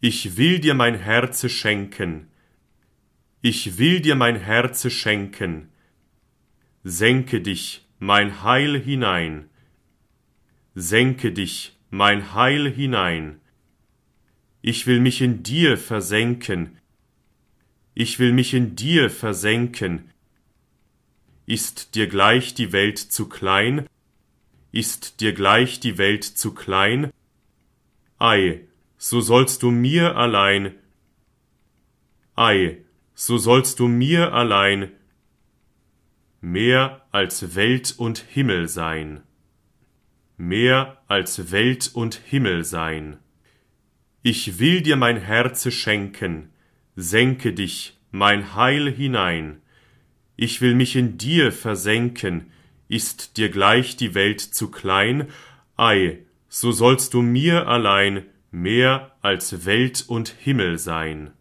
Ich will dir mein Herze schenken, ich will dir mein Herze schenken. Senke dich, mein Heil hinein, senke dich, mein Heil hinein. Ich will mich in dir versenken, ich will mich in dir versenken. Ist dir gleich die Welt zu klein? Ist dir gleich die Welt zu klein? Ei, so sollst du mir allein, ei, so sollst du mir allein mehr als Welt und Himmel sein, mehr als Welt und Himmel sein. Ich will dir mein Herze schenken, senke dich, mein Heil hinein. Ich will mich in dir versenken, ist dir gleich die Welt zu klein? Ei, so sollst du mir allein mehr als Welt und Himmel sein.